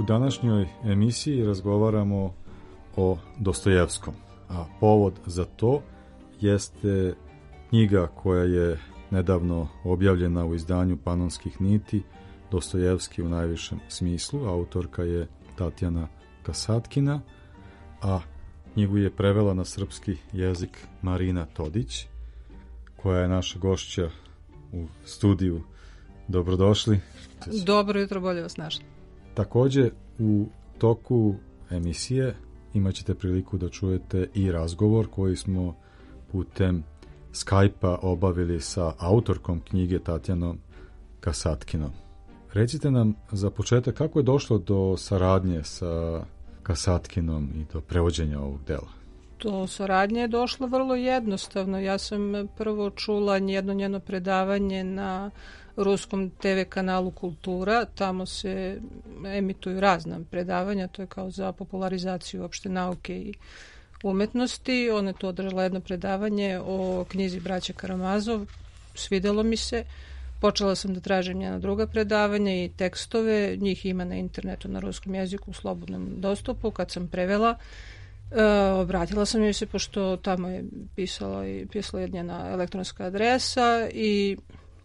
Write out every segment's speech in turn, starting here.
U današnjoj emisiji razgovaramo o Dostojevskom, a povod za to jeste knjiga koja je nedavno objavljena u izdanju Panonskih niti, Dostojevski u najvišem smislu, autorka je Tatjana Kasatkina, a knjigu je prevela na srpski jezik Marina Todić, koja je naša gošća u studiju. Dobrodošli. Dobro jutro, bolje vas našli. Takođe, u toku emisije imaćete priliku da čujete i razgovor koji smo putem Skype-a obavili sa autorkom knjige Tatjanom Kasatkinom. Recite nam za početak kako je došlo do saradnje sa Kasatkinom i do prevođenja ovog dela? Do saradnje je došlo vrlo jednostavno. Ja sam prvo čula jedno njeno predavanje na ruskom TV kanalu Kultura. Tamo se emituju razna predavanja, to je kao za popularizaciju opšte nauke i umetnosti. Ona je tu održala jedno predavanje o knjizi Braća Karamazov. Svidelo mi se. Počela sam da tražim njena druga predavanja i tekstove. Njih ima na internetu na ruskom jeziku u slobodnom dostupu. Kad sam prevela, E, obratila sam joj se pošto tamo je pisala i pisala je njena elektronska adresa i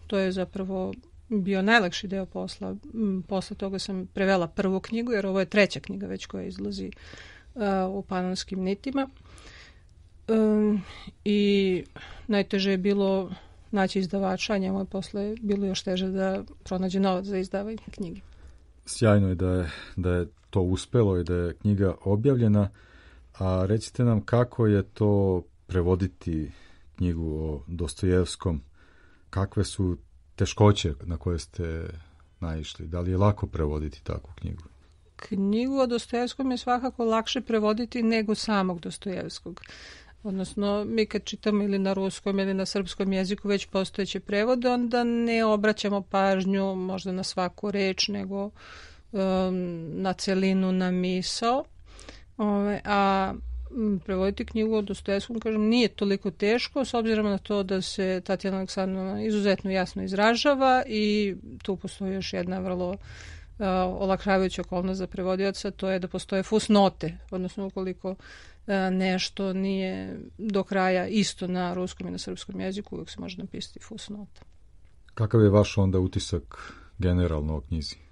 to je zapravo bio najlakši deo posla. Posle toga sam prevela prvu knjigu, jer ovo je treća knjiga već koja izlazi uh, u panonskim nitima. Um, I najteže je bilo naći izdavača, a njemu je posle bilo još teže da pronađe novac za izdavanje knjige. Sjajno je da je, da je to uspelo i da je knjiga objavljena, a recite nam kako je to prevoditi knjigu o Dostojevskom, kakve su teškoće na koje ste naišli? Da li je lako prevoditi takvu knjigu? Knjigu o Dostojevskom je svakako lakše prevoditi nego samog Dostojevskog. Odnosno, mi kad čitamo ili na ruskom ili na srpskom jeziku već postojeće prevode, onda ne obraćamo pažnju možda na svaku reč, nego um, na celinu, na misao. Ove, a prevoditi knjigu o Dostojevskom, kažem, nije toliko teško, s obzirom na to da se Tatjana Aleksandrovna izuzetno jasno izražava i tu postoji još jedna vrlo uh, olakšavajuća okolnost za prevodioca, to je da postoje fusnote, odnosno ukoliko uh, nešto nije do kraja isto na ruskom i na srpskom jeziku, uvijek se može napisati fusnota. Kakav je vaš onda utisak generalno o knjizi?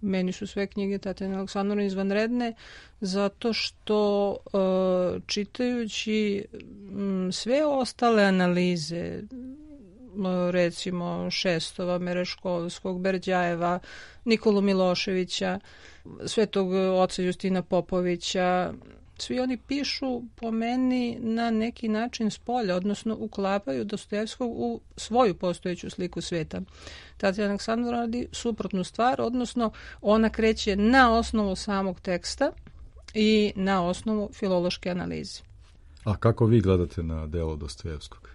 Meni su sve knjige Tatjana Aleksandrovne izvanredne zato što uh, čitajući sve ostale analize recimo Šestova, Mereškovskog, Berđajeva, Nikolu Miloševića, svetog oca Justina Popovića, svi oni pišu po meni na neki način s polja, odnosno uklapaju Dostojevskog u svoju postojeću sliku sveta. Tatjana Aleksandra radi suprotnu stvar, odnosno ona kreće na osnovu samog teksta i na osnovu filološke analize. A kako vi gledate na delo Dostojevskog?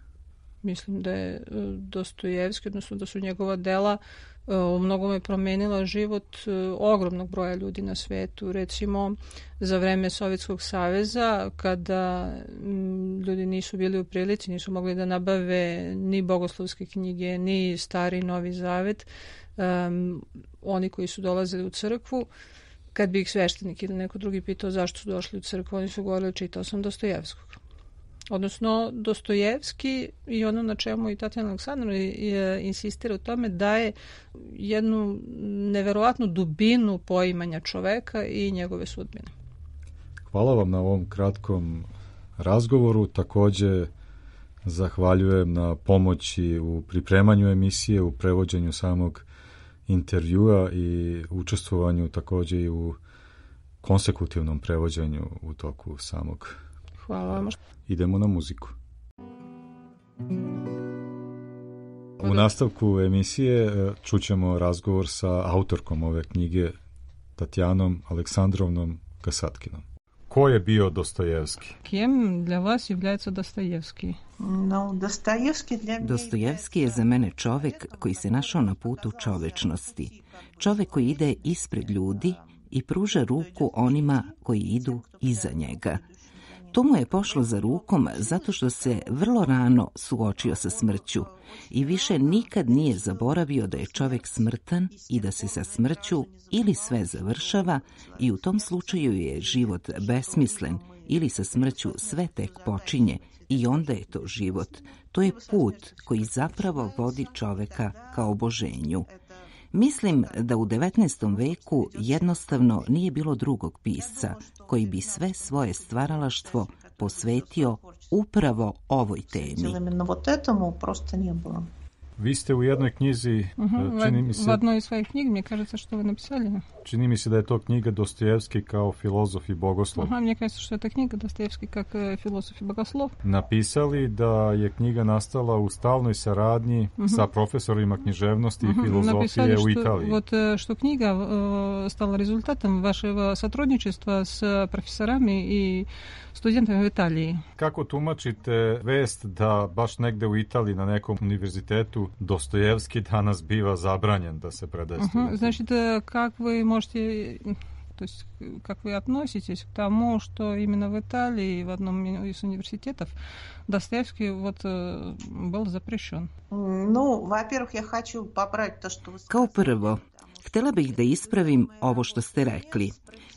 Mislim da je e, Dostojevski, odnosno da su njegova dela e, u mnogome promenila život e, ogromnog broja ljudi na svetu. Recimo, za vreme Sovjetskog saveza, kada ljudi nisu bili u prilici, nisu mogli da nabave ni bogoslovske knjige, ni stari novi zavet, um, oni koji su dolazili u crkvu, kad bi ih sveštenik ili neko drugi pitao zašto su došli u crkvu, oni su govorili čitao sam Dostojevskog odnosno Dostojevski i ono na čemu i Tatjana Aleksandrova insistira u tome da je jednu neverovatnu dubinu poimanja čoveka i njegove sudbine. Hvala vam na ovom kratkom razgovoru. Takođe zahvaljujem na pomoći u pripremanju emisije, u prevođenju samog intervjua i učestvovanju takođe i u konsekutivnom prevođenju u toku samog Hvala vam. Idemo na muziku. U nastavku emisije e, čućemo razgovor sa autorkom ove knjige Tatjanom Aleksandrovnom Kasatkinom. Ko je bio Dostojevski? Kim для vas является Dostojevski? No, Dostojevski для. Dostojevski je za mene čovek koji se našao na putu čovečnosti. Čovek koji ide ispred ljudi i pruža ruku onima koji idu iza njega – To mu je pošlo za rukom zato što se vrlo rano suočio sa smrću i više nikad nije zaboravio da je čovek smrtan i da se sa smrću ili sve završava i u tom slučaju je život besmislen ili sa smrću sve tek počinje i onda je to život. To je put koji zapravo vodi čoveka ka oboženju. Mislim da u 19. veku jednostavno nije bilo drugog pisca koji bi sve svoje stvaralaštvo posvetio upravo ovoj temi. Vi ste u jednoj knjizi, uh -huh, čini mi se... В одной из своих книг, мне кажется, что вы написали. Čini mi se da je to knjiga Dostojevski kao filozof i bogoslov. Ага, мне кажется, что это книга Достоевский как философ и богослов. Napisali da je knjiga nastala u stalnoj saradnji uh -huh. sa profesorima književnosti uh -huh. i filozofije Написали, u что, Italiji. вот, что книга э, стала результатом вашего сотрудничества с профессорами и студентами в Италiji. Kako tumačite vest da baš negde u Italiji na nekom univerzitetu Dostojevski danas biva zabranjen da se predaje studentima? Значит, э, как вы можете, то есть как вы относитесь к тому, что именно в Италии в одном из университетов Достоевский вот э, был запрещен? Ну, во-первых, я хочу поправить то, что вы Kao prvo, htela bih da ispravim ovo što ste rekli,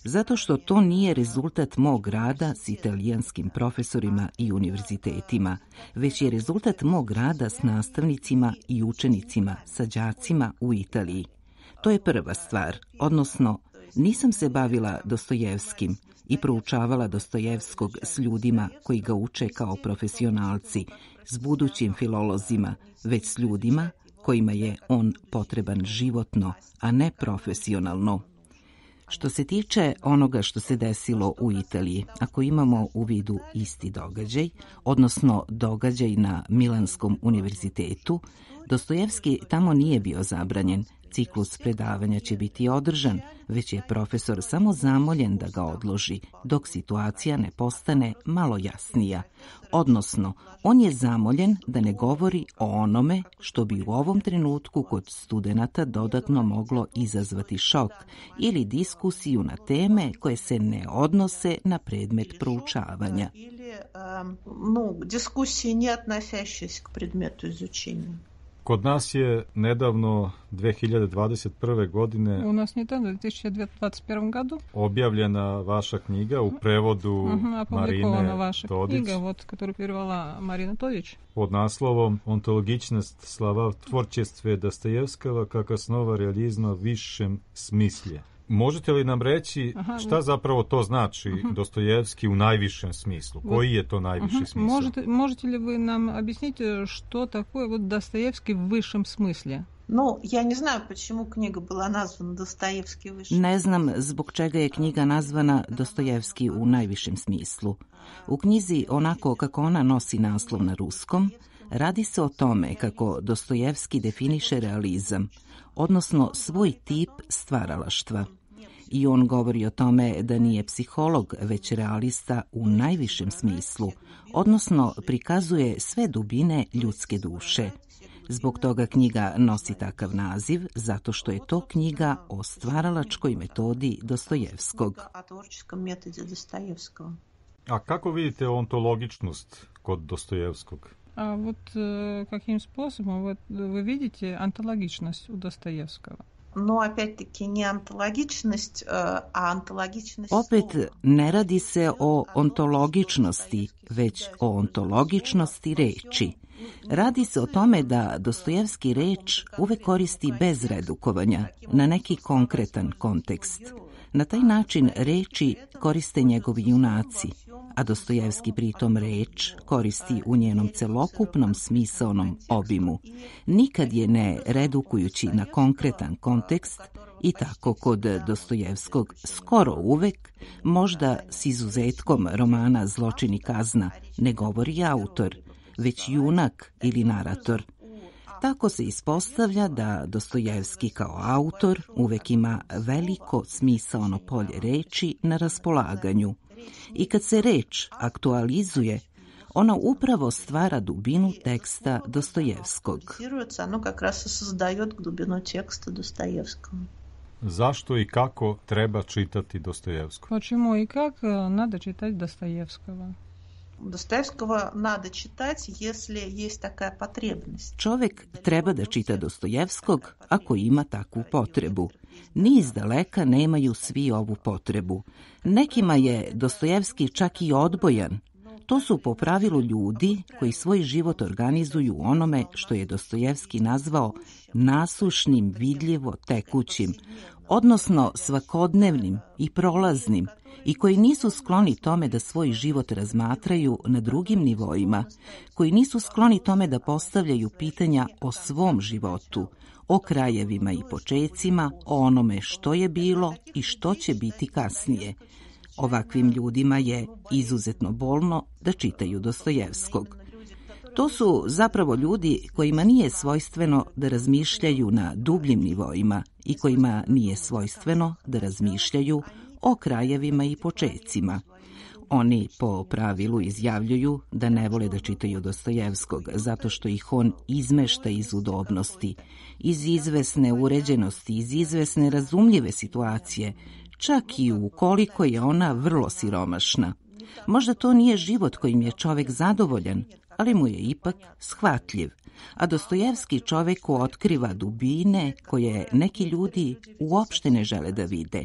zato što to nije rezultat mog rada s italijanskim profesorima i univerzitetima, već je rezultat mog rada s nastavnicima i učenicima, sa đacima u Italiji. To je prva stvar, odnosno nisam se bavila Dostojevskim i proučavala Dostojevskog s ljudima koji ga uče kao profesionalci, s budućim filolozima, već s ljudima kojima je on potreban životno, a ne profesionalno. Što se tiče onoga što se desilo u Italiji, ako imamo u vidu isti događaj, odnosno događaj na Milanskom univerzitetu, Dostojevski tamo nije bio zabranjen, ciklus predavanja će biti održan, već je profesor samo zamoljen da ga odloži, dok situacija ne postane malo jasnija. Odnosno, on je zamoljen da ne govori o onome što bi u ovom trenutku kod studenata dodatno moglo izazvati šok ili diskusiju na teme koje se ne odnose na predmet proučavanja. Или, эм, ну, дискуссии, не относящиеся к предмету изучения. Kod nas je nedavno 2021. godine У нас недавно, в 2021 году, objavljena vaša knjiga u prevodu мгм, опубликована Marine ваша Todić книга, вот, которую перевела Марина Тодич. pod naslovom Ontologičnost slava tvorčestve как основа реализма в высшем смысле. Možete li nam reći Aha, šta zapravo to znači Dostojevski u najvišem smislu? Koji je to najviši Мгм. smisao? Можете, можете ли вы нам объяснить, что такое вот Достоевский в высшем смысле? Ну, я не знаю, почему книга была названа Достоевский выше. Ne znam zbog čega je knjiga nazvana Dostojevski u najvišem smislu. U knjizi, onako kako ona nosi naslov na ruskom, radi se o tome kako Dostojevski definiše realizam, odnosno svoj tip stvaralaštva. I on govori o tome da nije psiholog, već realista u najvišem smislu, odnosno prikazuje sve dubine ljudske duše. Zbog toga knjiga nosi takav naziv, zato što je to knjiga o stvaralačkoj metodi Dostojevskog. A kako vidite ontologičnost kod Dostojevskog? А вот э, каким способом вот, вы видите антологичность у Достоевского? Но опять-таки не онтологичность, э, а онтологичность Opet, слова. ne radi se o ontologičnosti, već o ontologičnosti reči. Radi se o tome da Dostojevski reč uvek koristi bez redukovanja, na neki konkretan kontekst. Na taj način reči koriste njegovi junaci, a Dostojevski pritom reč koristi u njenom celokupnom smisaonom obimu, nikad je ne redukujući na konkretan kontekst i tako kod Dostojevskog skoro uvek, možda s izuzetkom romana Zločin i kazna, ne govori autor, već junak ili narator. Tako se ispostavlja da Dostojevski kao autor uvek ima veliko smisaono polje reči na raspolaganju. I kad se reč aktualizuje, ona upravo stvara dubinu teksta Dostojevskog. Раз. Zašto i kako treba čitati Dostojevskog? Почему и как э, надо читать Достоевского? Dostojevskого надо читать, если есть такая потребность. Čovek treba da čita Dostojevskog ako ima takvu potrebu. Ni iz daleka nemaju svi ovu potrebu. Nekima je Dostojevski čak i odbojan. To su po pravilu ljudi koji svoj život organizuju onome što je Dostojevski nazvao nasušnim, vidljivo, tekućim, odnosno svakodnevnim i prolaznim i koji nisu skloni tome da svoj život razmatraju na drugim nivoima, koji nisu skloni tome da postavljaju pitanja o svom životu, o krajevima i počecima, o onome što je bilo i što će biti kasnije. Ovakvim ljudima je izuzetno bolno da čitaju Dostojevskog. To su zapravo ljudi kojima nije svojstveno da razmišljaju na dubljim nivoima i kojima nije svojstveno da razmišljaju o krajevima i počecima. Oni po pravilu izjavljuju da ne vole da čitaju Dostojevskog zato što ih on izmešta iz udobnosti, iz izvesne uređenosti, iz izvesne razumljive situacije, čak i ukoliko je ona vrlo siromašna. Možda to nije život kojim je čovek zadovoljan, ali mu je ipak shvatljiv, a Dostojevski čoveku otkriva dubine koje neki ljudi uopšte ne žele da vide.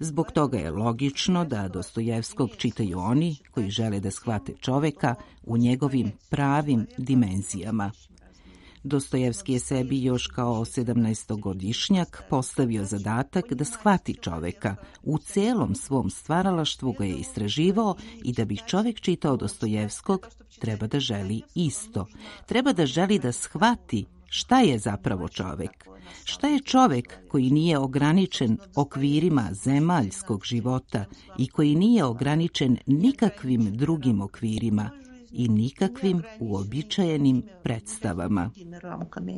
Zbog toga je logično da Dostojevskog čitaju oni koji žele da shvate čoveka u njegovim pravim dimenzijama. Dostojevski je sebi još kao 17-godišnjak postavio zadatak da shvati čoveka. U celom svom stvaralaštvu ga je istraživao i da bi čovek čitao Dostojevskog, treba da želi isto. Treba da želi da shvati šta je zapravo čovek. Šta je čovek koji nije ograničen okvirima zemaljskog života i koji nije ograničen nikakvim drugim okvirima, i nikakvim uobičajenim predstavama.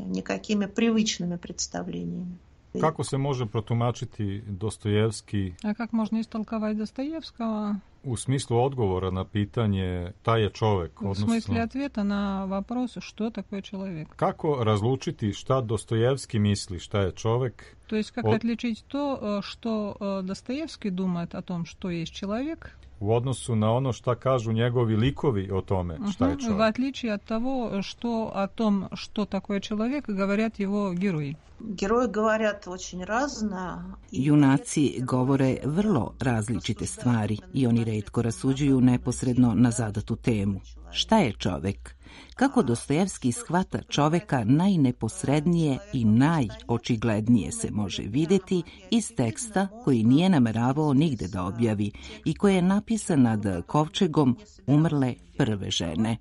Nikakvim привычными представлениями. Kako se može protumačiti Dostojevski? A kako možno istolkovati Dostojevskого? U smislu odgovora na pitanje taj je čovek. U odnosno, smislu ответа na вопрос što такое человек. Kako razlučiti šta Dostojevski misli, šta je čovek? То есть как От... отличить то, что Достоевский думает о том, что есть человек, u odnosu na ono šta kažu njegovi likovi o tome šta je čovjek. В отличие от того, что о том, что такое человек, говорят его герои. Герои говорят очень разно. Junaci govore vrlo različite stvari i oni redko rasuđuju neposredno na zadatu temu. Šta je čovek? Kako Dostojevski shvata čoveka najneposrednije i najočiglednije se može videti iz teksta koji nije nameravao nigde da objavi i koji je napisan nad kovčegom umrle prve žene.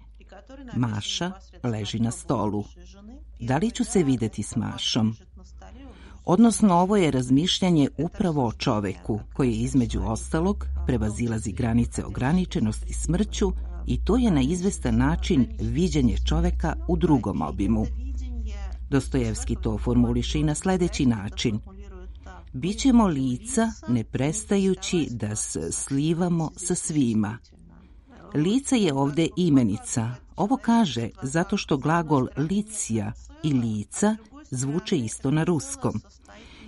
Maša leži na stolu. Da li ću se videti s Mašom? Odnosno, ovo je razmišljanje upravo o čoveku, koji između ostalog prevazilazi granice ograničenosti smrću i to je na izvestan način viđenje čoveka u drugom obimu. Dostojevski to formuliše i na sledeći način. Bićemo lica ne prestajući da se slivamo sa svima. Lice je ovde imenica. Ovo kaže zato što glagol licija i lica zvuče isto na ruskom.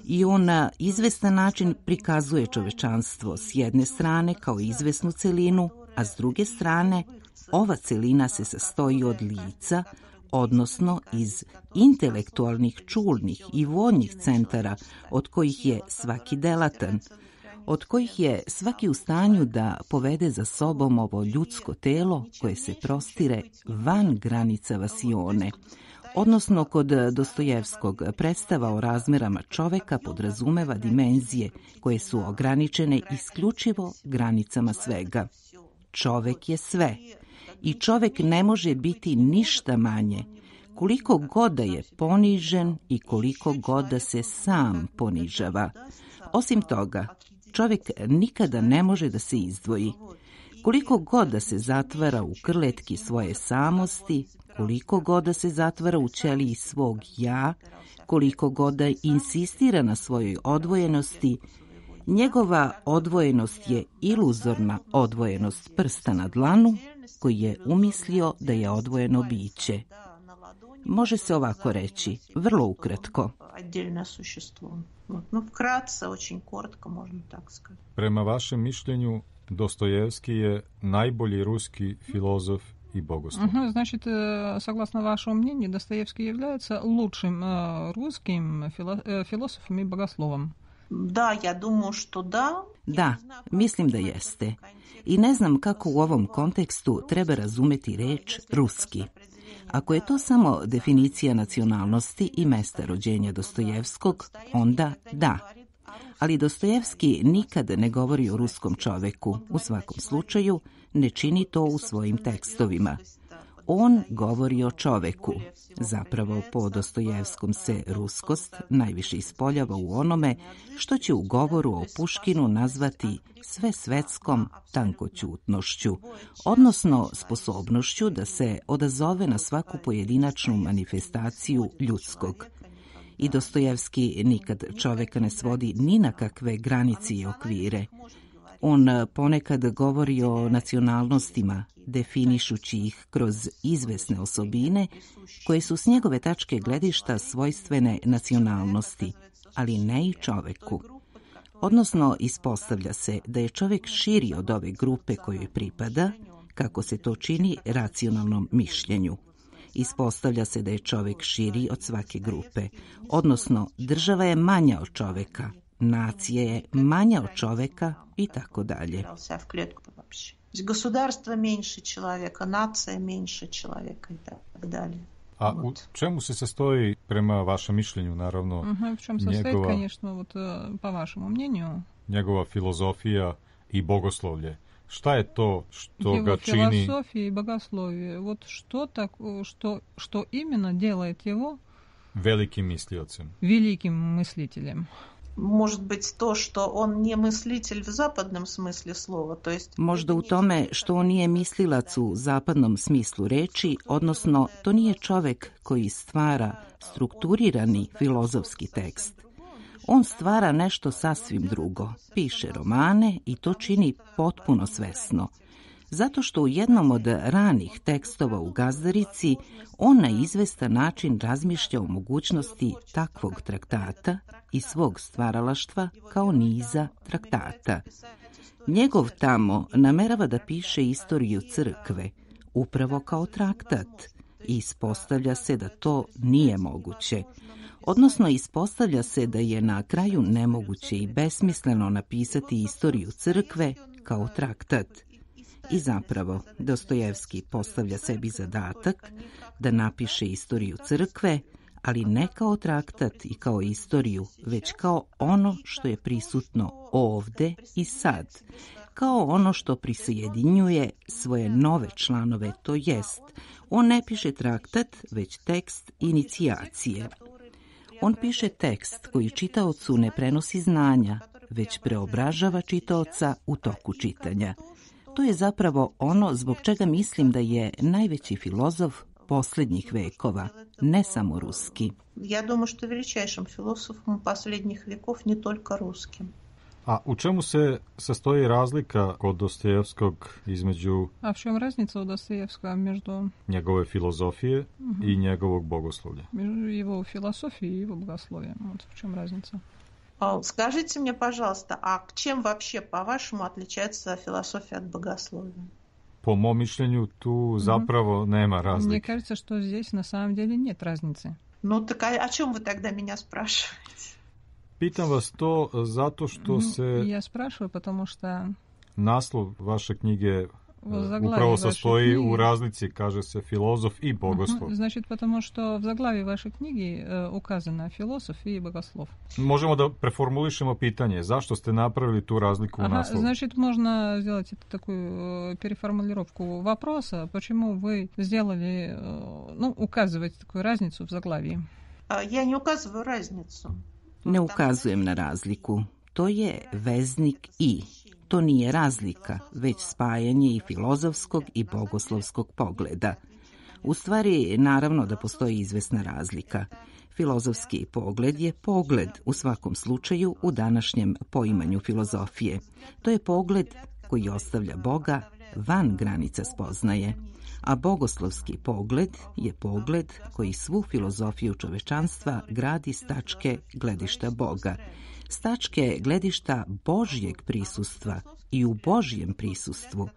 I on na izvestan način prikazuje čovečanstvo s jedne strane kao izvesnu celinu, a s druge strane ova celina se sastoji od lica, odnosno iz intelektualnih, čulnih i voljnih centara od kojih je svaki delatan, od kojih je svaki u stanju da povede za sobom ovo ljudsko telo koje se prostire van granica vasione, odnosno kod Dostojevskog predstava o razmerama čoveka podrazumeva dimenzije koje su ograničene isključivo granicama svega. Čovek je sve i čovek ne može biti ništa manje, koliko god da je ponižen i koliko god da se sam ponižava. Osim toga, čovek nikada ne može da se izdvoji. Koliko god da se zatvara u krletki svoje samosti, koliko god da se zatvara u ćeliji svog ja, koliko god da insistira na svojoj odvojenosti, njegova odvojenost je iluzorna odvojenost prsta na dlanu, koji je umislio da je odvojeno biće. Može se ovako reći, vrlo ukratko. Prema vašem mišljenju, Dostojevski je najbolji ruski filozof и богослов. Угу, значит, согласно вашему мнению, Достоевский является лучшим русским философом и богословом. Да, я думаю, что да. Da, mislim da jeste. I ne znam kako u ovom kontekstu treba razumeti reč ruski. Ako je to samo definicija nacionalnosti i mesta rođenja Dostojevskog, onda da. Ali Dostojevski nikad ne govori o ruskom čoveku, u svakom slučaju ne čini to u svojim tekstovima. On govori o čoveku. Zapravo, po Dostojevskom se ruskost najviše ispoljava u onome što će u govoru o Puškinu nazvati sve svetskom tankoćutnošću, odnosno sposobnošću da se odazove na svaku pojedinačnu manifestaciju ljudskog. I Dostojevski nikad čoveka ne svodi ni na kakve granice i okvire. On ponekad govori o nacionalnostima, definišući ih kroz izvesne osobine koje su s njegove tačke gledišta svojstvene nacionalnosti, ali ne i čoveku. Odnosno, ispostavlja se da je čovek širi od ove grupe kojoj pripada, kako se to čini racionalnom mišljenju. Ispostavlja se da je čovek širi od svake grupe, odnosno država je manja od čoveka, nacija je manja od čoveka i tako dalje. Государство меньше человека, нация меньше человека и так далее. A u čemu se sastoji, prema vašem mišljenju, naravno, uh, в чем состоит, njegova, конечно, вот, по вашему мнению, njegova filozofija i bogoslovlje? Šta je to što Его čini... философия и богословие. Вот что, так, что, что именно делает его velikim misliocem? Великим мыслителем может быть то, что он не мыслитель в западном смысле слова, то есть... Možda u tome što on nije mislilac u zapadnom smislu reči, odnosno to nije čovek koji stvara strukturirani filozofski tekst. On stvara nešto sasvim drugo, piše romane i to čini potpuno svesno – zato što u jednom od ranih tekstova u Gazdarici on na izvestan način razmišlja o mogućnosti takvog traktata i svog stvaralaštva kao niza traktata. Njegov tamo namerava da piše istoriju crkve, upravo kao traktat, i ispostavlja se da to nije moguće. Odnosno, ispostavlja se da je na kraju nemoguće i besmisleno napisati istoriju crkve kao traktat – I zapravo, Dostojevski postavlja sebi zadatak da napiše istoriju crkve, ali ne kao traktat i kao istoriju, već kao ono što je prisutno ovde i sad, kao ono što prisjedinjuje svoje nove članove, to jest, on ne piše traktat, već tekst inicijacije. On piše tekst koji čitaocu ne prenosi znanja, već preobražava čitaoca u toku čitanja. To je zapravo ono zbog čega mislim da je najveći filozof posljednjih vekova, ne samo ruski. Ja думаю, что величайшим философом последних веков не только русским. A u čemu se sastoji razlika kod Dostojevskog između... A v čemu raznica od Dostojevska među... Njegove filozofije uh -huh. i njegovog bogoslovlja? Među его философии и его богословия. Вот в чем разница. Скажите мне, пожалуйста, а чем вообще, по-вашему, отличается философия от богословия? По мom mišljenju tu zapravo nema razlike. Мне кажется, что здесь на самом деле нет разницы. Ну так а о чем вы тогда меня спрашиваете? Pitam vas to zato što se... Я спрашиваю, потому что... Naslov knjige upravo sastoji u razlici, kaže se filozof i bogoslov. Ага, значит, потому что в заглавии вашей книги э, указано философ и богослов. Možemo da preformulišemo pitanje, zašto ste napravili tu razliku ага, u naslovu? Значит, можно сделать это такую переформулировку вопроса, почему вы сделали, э, ну, указываете такую разницу в заглавии. Я не указываю разницу. Ne ukazujem na razliku. To je veznik i. To nije razlika, već spajanje i filozofskog i bogoslovskog pogleda. U stvari, naravno da postoji izvesna razlika. Filozofski pogled je pogled u svakom slučaju u današnjem poimanju filozofije. To je pogled koji ostavlja Boga van granica spoznaje, a bogoslovski pogled je pogled koji svu filozofiju čovečanstva gradi s tačke gledišta Boga, s tačke gledišta Božjeg prisustva i u Božjem prisustvu.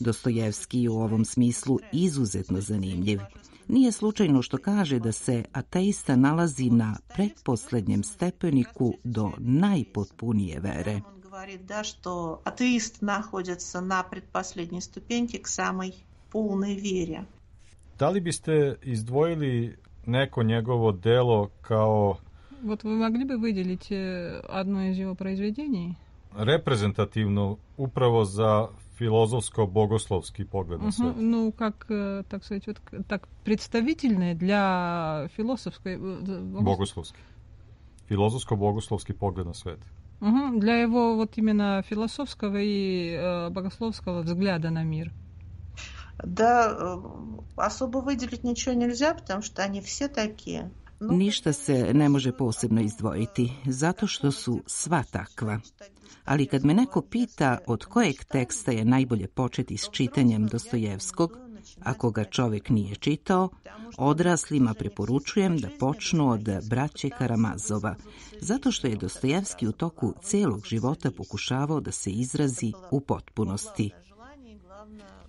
Dostojevski je u ovom smislu izuzetno zanimljiv. Nije slučajno što kaže da se ateista nalazi na pretposlednjem stepeniku do najpotpunije vere. говорит, да, что атеист находится на предпоследней ступеньке к самой полной вере. Da li biste izdvojili neko njegovo delo kao Вот вы могли бы выделить э, одно из его произведений? reprezentativno upravo za pogled na Мгм. svet? Ну, как, э, так сказать, вот так представительное для философской... э, богос- Bogoslovski. Filozofsko-bogoslovski pogled na svet. Мгм. Для его вот именно философского и э, богословского взгляда на мир. Да, особо выделить ничего нельзя, потому что они все такие. Ništa se ne može posebno izdvojiti, zato što su sva takva. Ali kad me neko pita od kojeg teksta je najbolje početi s čitanjem Dostojevskog, ako ga čovjek nije čitao, odraslima preporučujem da počnu od braće Karamazova, zato što je Dostojevski u toku celog života pokušavao da se izrazi u potpunosti.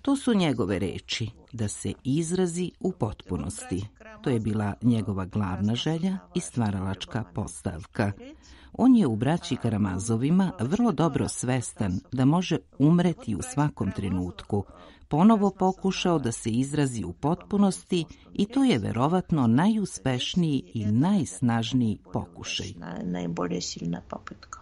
To su njegove reči, da se izrazi u potpunosti. To je bila njegova glavna želja i stvaralačka postavka. On je u braći Karamazovima vrlo dobro svestan da može umreti u svakom trenutku. Ponovo pokušao da se izrazi u potpunosti i to je verovatno najuspešniji i najsnažniji pokušaj. наиболее сильная попытка.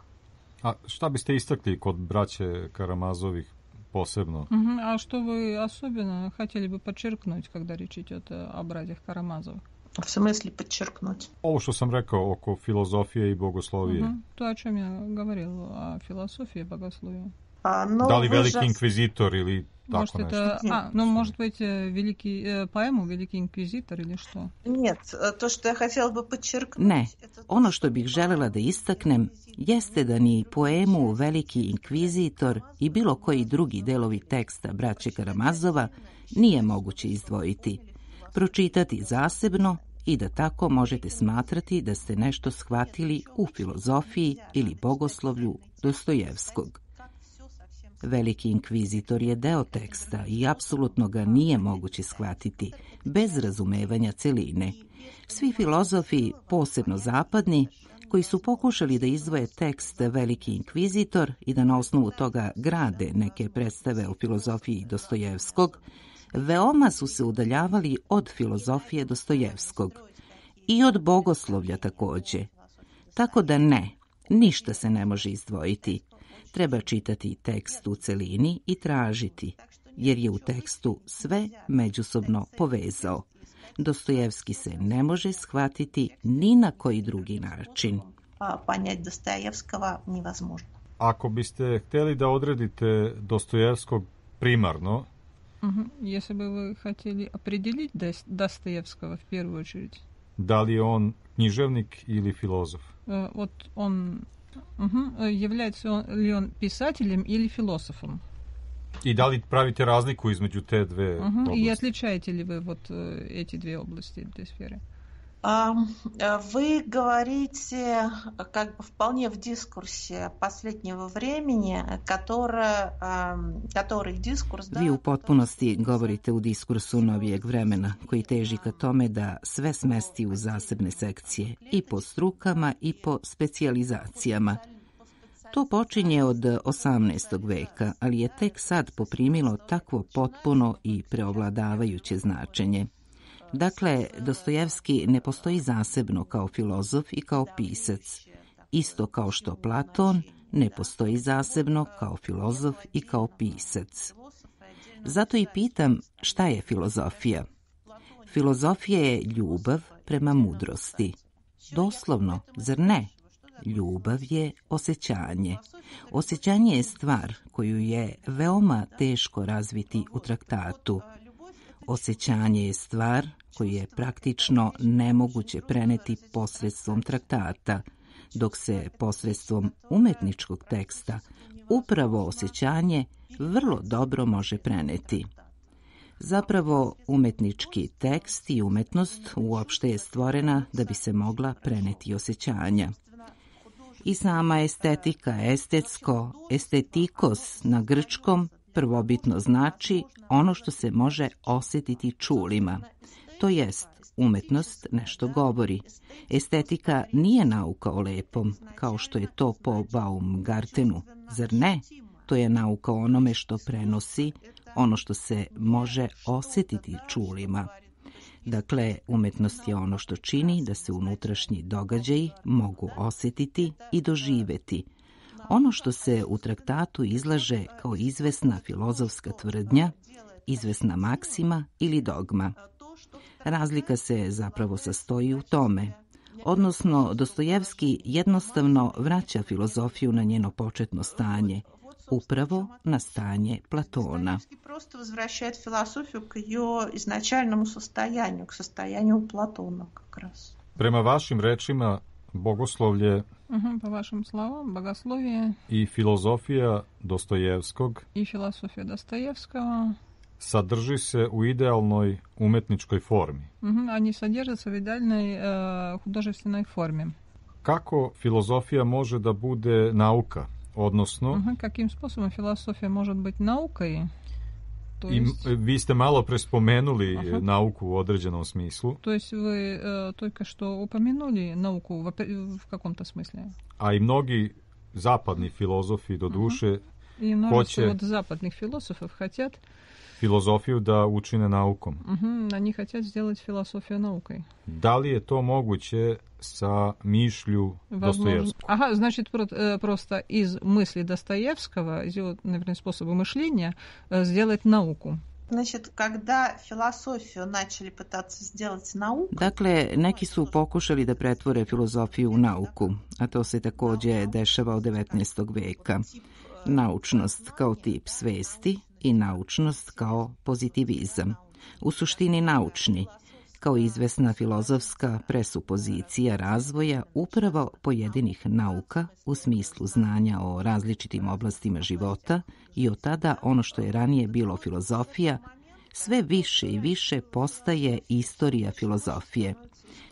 A šta biste istakli kod braće Karamazovih posebno? Мгм. А что вы особенно хотели бы подчеркнуть, когда речь идет о братьях Карамазовых? В смысле подчеркнуть? Ovo što sam rekao oko filozofije i bogoslovije. Мгм. То, о чем я говорил, о философии и богословии. А, li вы veliki же- inkvizitor Может, это... А, ну, может быть, э, великий... э, поэму «Великий инквизитор» или что? Нет, э, то, что я хотела бы подчеркнуть... Ne, это то, ono što bih želela da istaknem jeste da ni poemu Veliki inkvizitor i bilo koji drugi delovi teksta braće Karamazova nije moguće izdvojiti. Pročitati zasebno i da tako možete smatrati da ste nešto shvatili u filozofiji ili bogoslovlju Dostojevskog. Veliki inkvizitor je deo teksta i apsolutno ga nije moguće shvatiti bez razumevanja celine. Svi filozofi, posebno zapadni, koji su pokušali da izdvoje tekst Veliki inkvizitor i da na osnovu toga grade neke predstave o filozofiji Dostojevskog, veoma su se udaljavali od filozofije Dostojevskog i od bogoslovlja takođe. Tako da ne, ništa se ne može izdvojiti. Treba čitati tekst u celini i tražiti, jer je u tekstu sve međusobno povezao. Dostojevski se ne može shvatiti ni na koji drugi način. понять Достоевского невозможно. Ako biste hteli da odredite Dostojevskog primarno, Мгм. Если бы вы хотели определить Дос- Достоевского в первую очередь, da li je on književnik ili filozof? э, вот он... э, Является он, ли он писателем или философом? I da li pravite razliku između te dve Мгм. И oblasti? отличаете ли вы вот э, эти две области, две сферы? Э, Вы говорите как бы вполне в дискурсе последнего времени, которое, который дискурс... да, Vi u potpunosti govorite u diskursu novijeg vremena, koji teži ka tome da sve smesti u zasebne sekcije, i po strukama i po specijalizacijama. To počinje od 18. veka, ali je tek sad poprimilo takvo potpuno i preovladavajuće značenje. Dakle, Dostojevski ne postoji zasebno kao filozof i kao pisac, isto kao što Platon ne postoji zasebno kao filozof i kao pisac. Zato i pitam šta je filozofija. Filozofija je ljubav prema mudrosti. Doslovno, zar ne? Ljubav je osjećanje. Osjećanje je stvar koju je veoma teško razviti u traktatu. Osjećanje je stvar koju je praktično nemoguće preneti posredstvom traktata, dok se posredstvom umetničkog teksta upravo osjećanje vrlo dobro može preneti. Zapravo, umetnički tekst i umetnost uopšte je stvorena da bi se mogla preneti osjećanja. I sama estetika, estetsko, estetikos na grčkom prvobitno znači ono što se može osjetiti čulima. To jest, umetnost nešto govori. Estetika nije nauka o lepom, kao što je to po Baumgartenu. Zar ne? To je nauka onome što prenosi, ono što se može osjetiti čulima. Dakle, umetnost je ono što čini da se unutrašnji događaji mogu osjetiti i doživeti. Ono što se u traktatu izlaže kao izvesna filozofska tvrdnja, izvesna maksima ili dogma. Razlika se zapravo sastoji u tome. Odnosno, Dostojevski jednostavno vraća filozofiju na njeno početno stanje, upravo na stanje Platona. Просто возвращает философию к ее изначальному состоянию, к состоянию Платона как раз. Prema vašim rečima, bogoslovlje Угу, по вашим словам, богословие i filozofija Dostojevskog и философия Достоевского, sadrži se u idealnoj umetničkoj formi. мгм, они содержатся в идеальной художественной форме. Kako filozofija može da bude nauka, odnosno Мгм, Каким способом философия может быть наукой? То i, есть, vi ste malo prespomenuli Aha. nauku u određenom smislu, то есть вы э, только что упомянули науку в, в каком-то смысле. a i mnogi zapadni filozofi do duše И множество Хоче- вот западных философов хотят, filozofiju da učine naukom. мгм, они хотят сделать философию наукой. Da li je to moguće sa mišlju. Dostojevskog? Ага, значит, про- просто из мысли Достоевского, из его, например, способа мышления сделать науку. Значит, когда философию начали пытаться сделать наукой, Dakle, neki su pokušali da pretvore filozofiju u nauku, a to se takođe dešava od 19. veka. Naučnost kao tip svesti i naučnost kao pozitivizam. U suštini naučni, kao izvesna filozofska presupozicija razvoja upravo pojedinih nauka u smislu znanja o različitim oblastima života i od tada ono što je ranije bilo filozofija, sve više i više postaje istorija filozofije.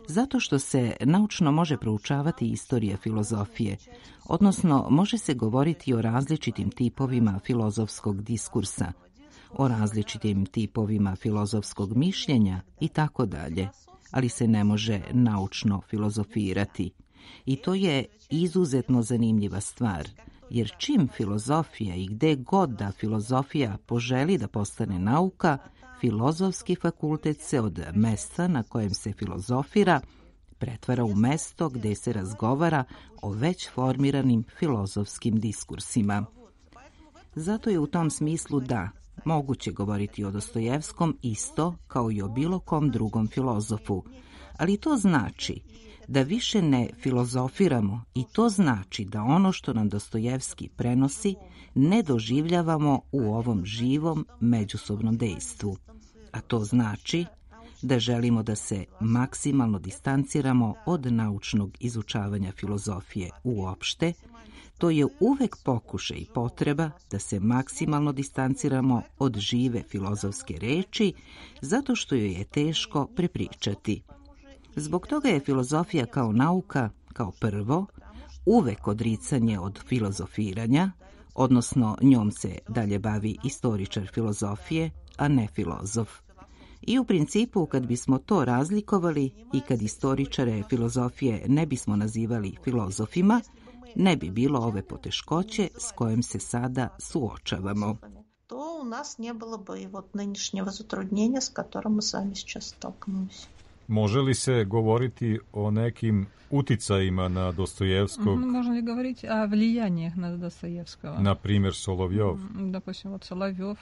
Zato što se naučno može proučavati istorija filozofije, odnosno može se govoriti o različitim tipovima filozofskog diskursa, o različitim tipovima filozofskog mišljenja i tako dalje, ali se ne može naučno filozofirati. I to je izuzetno zanimljiva stvar, jer čim filozofija i gde god da filozofija poželi da postane nauka, filozofski fakultet se od mesta na kojem se filozofira pretvara u mesto gde se razgovara o već formiranim filozofskim diskursima. Zato je u tom smislu da, moguće govoriti o Dostojevskom isto kao i o bilo kom drugom filozofu, ali to znači da više ne filozofiramo i to znači da ono što nam Dostojevski prenosi ne doživljavamo u ovom živom međusobnom dejstvu. A to znači da želimo da se maksimalno distanciramo od naučnog izučavanja filozofije uopšte, to je uvek pokušaj i potreba da se maksimalno distanciramo od žive filozofske reči, zato što joj je teško prepričati. Zbog toga je filozofija kao nauka, kao prvo, uvek odricanje od filozofiranja, odnosno njom se dalje bavi istoričar filozofije, a ne filozof. I u principu, kad bismo to razlikovali i kad istoričare filozofije ne bismo nazivali filozofima, ne bi bilo ove poteškoće s kojim se sada suočavamo. то у нас не было бы и вот нынешнего затруднения, с которым мы сами сейчас столкнулись. Može li se govoriti o nekim uticajima na Dostojevskog, Мгм, Можно ли говорить о влияниях на Достоевского? na primjer Solovjov? М, Допустим, вот Соловьев.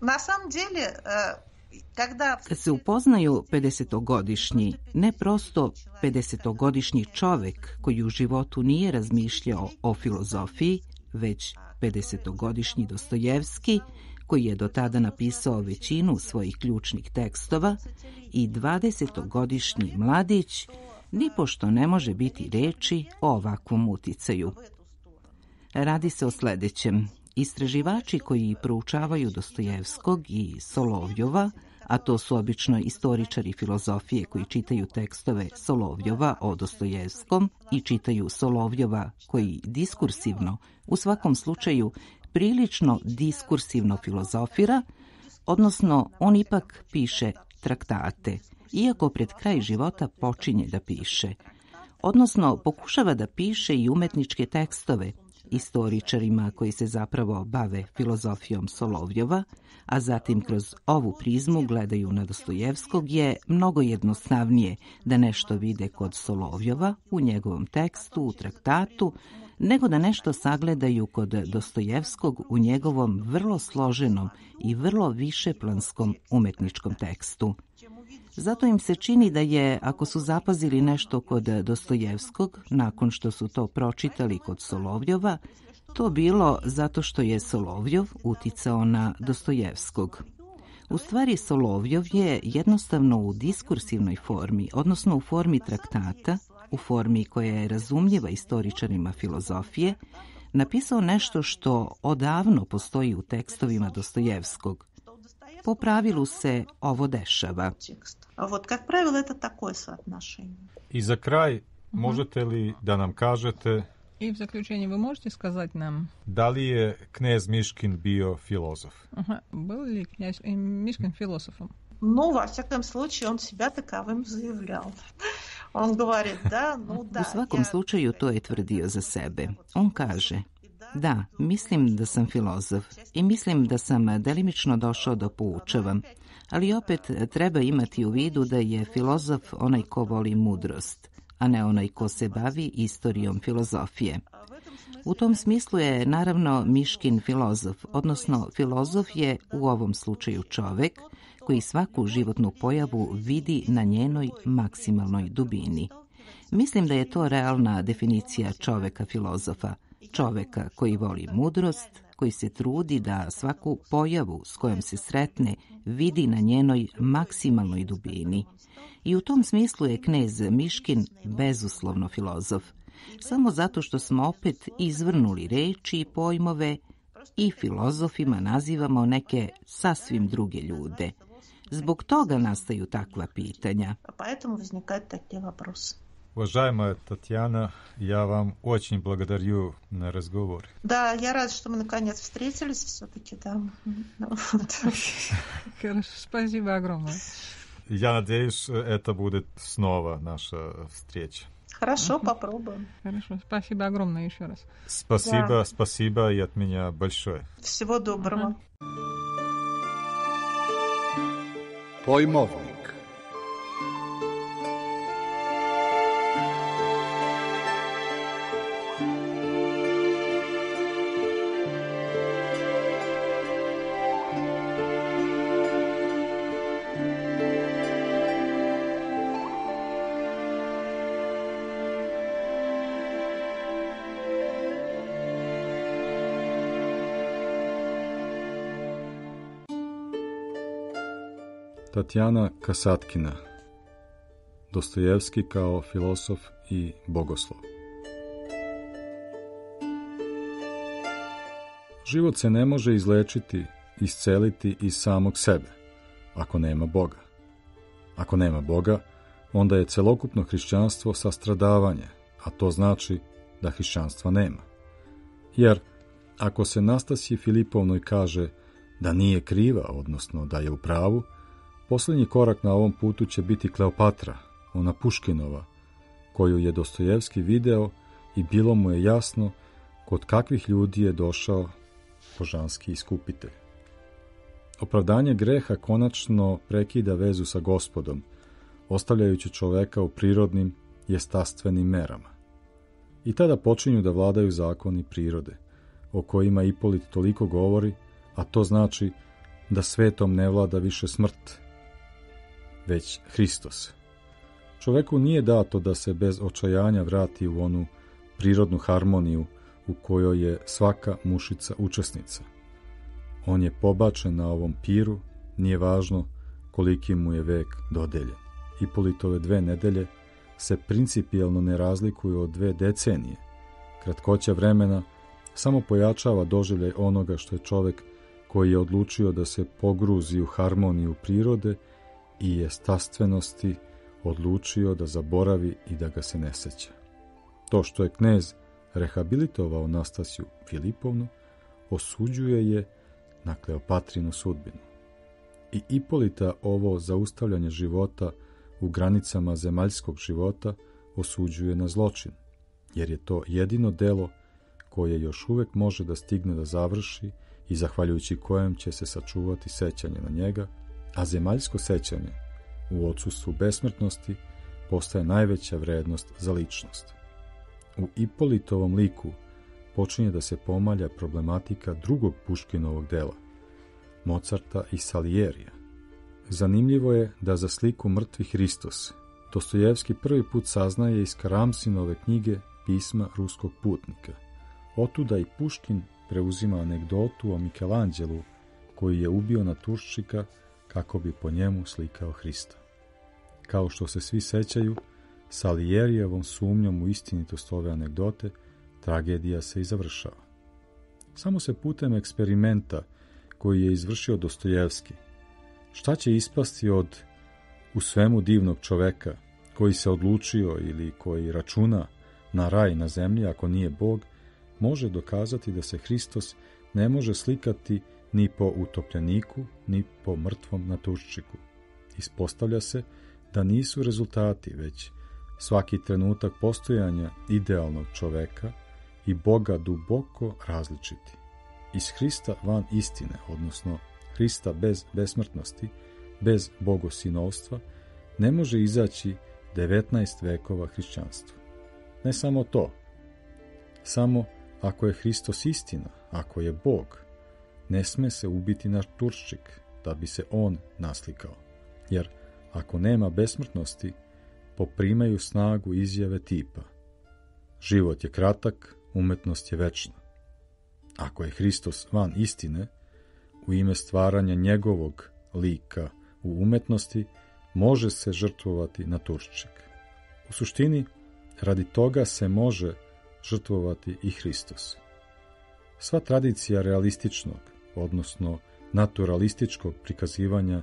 На самом деле, э, когда Kad se upoznaju 50-godišnji, ne prosto 50-godišnji čovek koji u životu nije razmišljao o filozofiji, već 50-godišnji Dostojevski, koji je do tada napisao većinu svojih ključnih tekstova, i 20-godišnji mladić, nipošto ne može biti reči o ovakvom uticaju. Radi se o sledećem. Istraživači koji proučavaju Dostojevskog i Solovjova, a to su obično istoričari filozofije koji čitaju tekstove Solovjova o Dostojevskom i čitaju Solovjova koji diskursivno, u svakom slučaju prilično diskursivno filozofira, odnosno on ipak piše traktate, iako pred kraj života počinje da piše, odnosno pokušava da piše i umetničke tekstove, istoričarima koji se zapravo bave filozofijom Solovjova, a zatim kroz ovu prizmu gledaju na Dostojevskog, je mnogo jednostavnije da nešto vide kod Solovjova u njegovom tekstu, u traktatu, nego da nešto sagledaju kod Dostojevskog u njegovom vrlo složenom i vrlo višeplanskom umetničkom tekstu. Zato im se čini da je, ako su zapazili nešto kod Dostojevskog, nakon što su to pročitali kod Solovjova, to bilo zato što je Solovjov uticao na Dostojevskog. U stvari Solovjov je jednostavno u diskursivnoj formi, odnosno u formi traktata, u formi koja je razumljiva istoričarima filozofije, napisao nešto što odavno postoji u tekstovima Dostojevskog. Po pravilu se ovo dešava. Вот, как правило, это такое соотношение. I za kraj, možete li da nam kažete И в заключение вы можете сказать нам, da li je knez Miškin bio filozof? ага, был ли князь Мишкин философом? Ну, во всяком случае, он себя таковым заявлял. Он говорит, да, ну да. U svakom я- slučaju to je tvrdio za sebe. On kaže, da, mislim da sam filozof i mislim da sam delimično došao da poučavam, ali opet treba imati u vidu da je filozof onaj ko voli mudrost, a ne onaj ko se bavi istorijom filozofije. U tom smislu je naravno Miškin filozof, odnosno filozof je u ovom slučaju čovek koji svaku životnu pojavu vidi na njenoj maksimalnoj dubini. Mislim da je to realna definicija čoveka filozofa, čoveka koji voli mudrost, koji se trudi da svaku pojavu s kojom se sretne vidi na njenoj maksimalnoj dubini. I u tom smislu je knez Miškin bezuslovno filozof. Samo zato što smo opet izvrnuli reči i pojmove i filozofima nazivamo neke sasvim druge ljude. Zbog toga nastaju takva pitanja. Поэтому возникают такие вопросы. Уважаемая Татьяна, я вам очень благодарю на разговор. Да, я рада, что мы наконец встретились все-таки, да. Вот. Хорошо, спасибо огромное. Я надеюсь, это будет снова наша встреча. Хорошо, попробуем. Хорошо, спасибо огромное еще раз. Спасибо, Да. спасибо и от меня большое. Всего доброго. pojmov. Tatjana Kasatkina Dostojevski kao filosof i bogoslov Život se ne može izlečiti, isceliti iz samog sebe, ako nema Boga. Ako nema Boga, onda je celokupno hrišćanstvo sastradavanje, a to znači da hrišćanstva nema. Jer, ako se Nastasiji Filipovnoj kaže da nije kriva, odnosno da je u pravu, Posljednji korak na ovom putu će biti Kleopatra, ona Puškinova, koju je Dostojevski video i bilo mu je jasno kod kakvih ljudi je došao božanski iskupitelj. Opravdanje greha konačno prekida vezu sa gospodom, ostavljajući čoveka u prirodnim jestastvenim merama. I tada počinju da vladaju zakoni prirode, o kojima Ipolit toliko govori, a to znači da svetom ne vlada više smrt, već Hristos. Čoveku nije dato da se bez očajanja vrati u onu prirodnu harmoniju u kojoj je svaka mušica učesnica. On je pobačen na ovom piru, nije važno koliki mu je vek dodeljen. Ipolitove dve nedelje se principijelno ne razlikuju od dve decenije. Kratkoća vremena samo pojačava doživljaj onoga što je čovek koji je odlučio da se pogruzi u harmoniju prirode i jestastvenosti odlučio da zaboravi i da ga se ne seća. To što je knez rehabilitovao Nastasiju Filipovnu, osuđuje je na Kleopatrinu sudbinu. I Ipolita ovo zaustavljanje života u granicama zemaljskog života osuđuje na zločin, jer je to jedino delo koje još uvek može da stigne da završi i zahvaljujući kojem će se sačuvati sećanje na njega, a zemaljsko sećanje u odsustvu besmrtnosti postaje najveća vrednost za ličnost. U Ipolitovom liku počinje da se pomalja problematika drugog Puškinovog dela, Mozarta i Salierija. Zanimljivo je da za sliku Mrtvi Hristos Dostojevski prvi put saznaje iz Karamsinove knjige pisma ruskog putnika. Otuda i Puškin preuzima anegdotu o Michelangelu koji je ubio naturščika kako bi po njemu slikao Hrista. Kao što se svi sećaju, Salijerijevom sumnjom u istinitost ove anegdote, tragedija se i završava. Samo se putem eksperimenta koji je izvršio Dostojevski, šta će ispasti od u svemu divnog čoveka koji se odlučio ili koji računa na raj na zemlji ako nije Bog, može dokazati da se Hristos ne može slikati ni po utopljeniku, ni po mrtvom naturščiku. Ispostavlja se da nisu rezultati, već svaki trenutak postojanja idealnog čoveka i Boga duboko različiti. Iz Hrista van istine, odnosno Hrista bez besmrtnosti, bez bogosinovstva, ne može izaći 19 vekova hrišćanstva. Ne samo to, samo ako je Hristos istina, ako je Bog, ne sme se ubiti naš turščik da bi se on naslikao, jer ako nema besmrtnosti, poprimaju snagu izjave tipa Život je kratak, umetnost je večna. Ako je Hristos van istine, u ime stvaranja njegovog lika u umetnosti, može se žrtvovati na turščik. U suštini, radi toga se može žrtvovati i Hristos. Sva tradicija realističnog, odnosno naturalističkog prikazivanja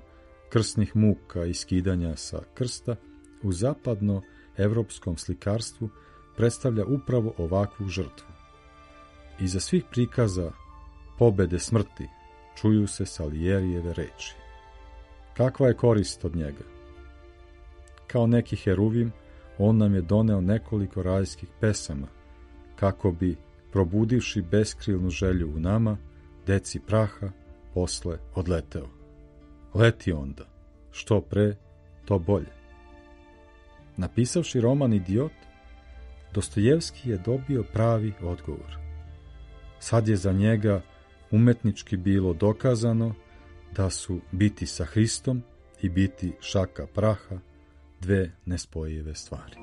krsnih muka i skidanja sa krsta u zapadno evropskom slikarstvu predstavlja upravo ovakvu žrtvu. Iza svih prikaza pobede smrti čuju se Salijerijeve reči. Kakva je korist od njega? Kao neki heruvim, on nam je doneo nekoliko rajskih pesama, kako bi, probudivši beskrilnu želju u nama, deci praha, posle odleteo. Leti onda, što pre, to bolje. Napisavši roman Idiot, Dostojevski je dobio pravi odgovor. Sad je za njega umetnički bilo dokazano da su biti sa Hristom i biti šaka praha dve nespojive stvari.